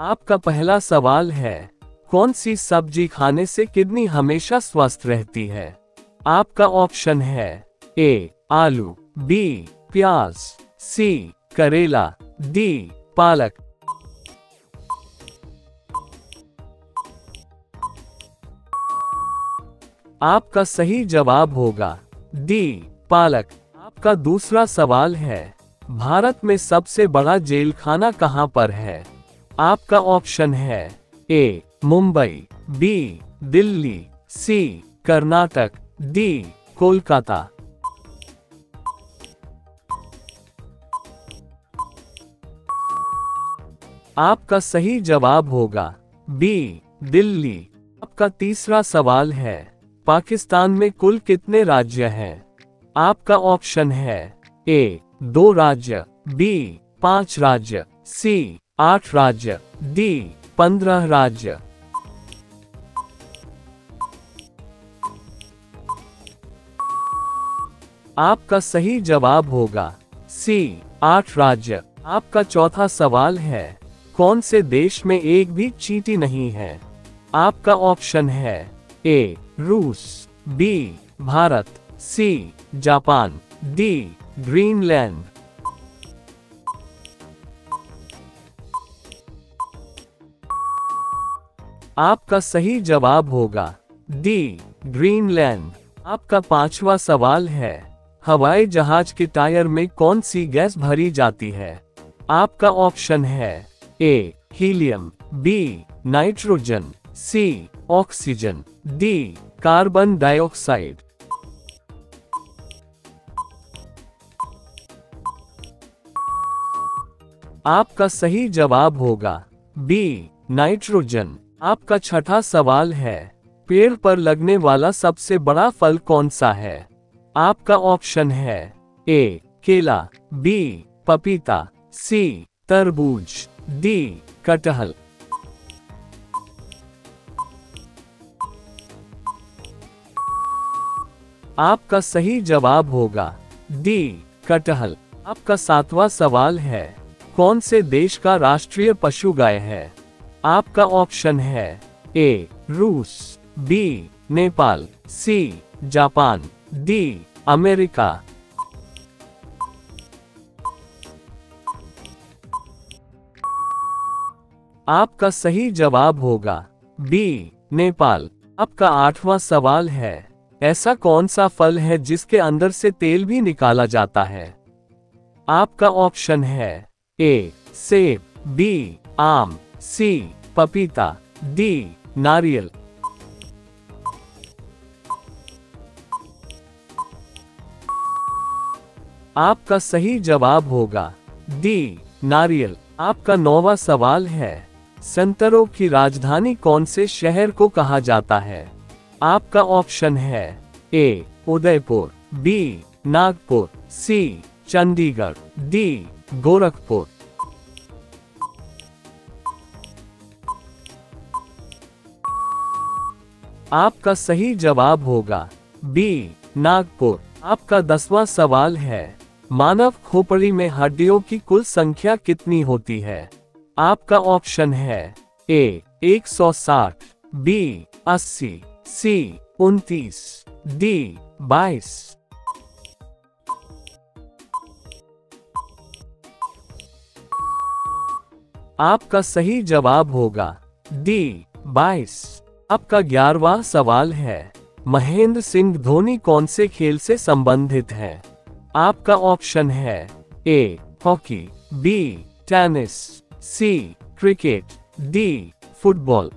आपका पहला सवाल है, कौन सी सब्ज़ी खाने से किडनी हमेशा स्वस्थ रहती है? आपका ऑप्शन है, ए, आलू, बी, प्याज, सी, करेला, डी, पालक। आपका सही जवाब होगा, डी, पालक। आपका दूसरा सवाल है, भारत में सबसे बड़ा जेल खाना कहाँ पर है? आपका ऑप्शन है A Mumbai B Delhi C Karnataka D Kolkata. आपका सही जवाब होगा बी दिल्ली। आपका तीसरा सवाल है, पाकिस्तान में कुल कितने राज्य हैं? आपका ऑप्शन है ए दो राज्य बी पाँच राज्य सी आठ राज्य, डी, पंद्रह राज्य। आपका सही जवाब होगा, सी, आठ राज्य। आपका चौथा सवाल है, कौन से देश में एक भी चीटी नहीं है? आपका ऑप्शन है, ए, रूस, B, Bharat, C, Japan, D, Greenland. आपका सही जवाब होगा। D, Greenland. आपका पांचवा सवाल है, हवाई जहाज़ के टायर में कौन सी गैस भरी जाती है? आपका ऑप्शन है, A, helium, B, nitrogen, C, oxygen, D, carbon dioxide. आपका सही जवाब होगा, बी, नाइट्रोजन। आपका छठा सवाल है, पेड़ पर लगने वाला सबसे बड़ा फल कौन सा है? आपका ऑप्शन है, ए, केला, बी, पपीता, सी, तरबूज, डी, कटहल। आपका सही जवाब होगा, डी, कटहल। आपका सातवां सवाल है, कौन से देश का राष्ट्रीय पशु गाय है? आपका ऑप्शन है ए, रूस, B, Nepal, C, Japan, D, America. आपका सही जवाब होगा बी, नेपाल। आपका आठवां सवाल है, ऐसा कौन सा फल है जिसके अंदर से तेल भी निकाला जाता है? आपका ऑप्शन है ए, सेब, बी, आम। सी, पपीता, डी, नारियल. आपका सही जवाब होगा, डी, नारियल. आपका नौवा सवाल है, संतरों की राजधानी कौन से शहर को कहा जाता है? आपका ऑप्शन है, A, Udaipur, B, Nagpur, C, Chandigarh, D, Gorakhpur. आपका सही जवाब होगा। बी नागपुर। आपका दसवां सवाल है, मानव खोपड़ी में हड्डियों की कुल संख्या कितनी होती है? आपका ऑप्शन है ए 160 बी 80 सी उनतीस डी बाईस। आपका सही जवाब होगा डी बाईस। आपका ग्यारहवा सवाल है, महेंद्र सिंह धोनी कौन से खेल से संबंधित हैं? आपका ऑप्शन है, A, hockey, B, tennis, C, cricket, D, football